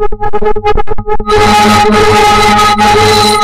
I'm sorry.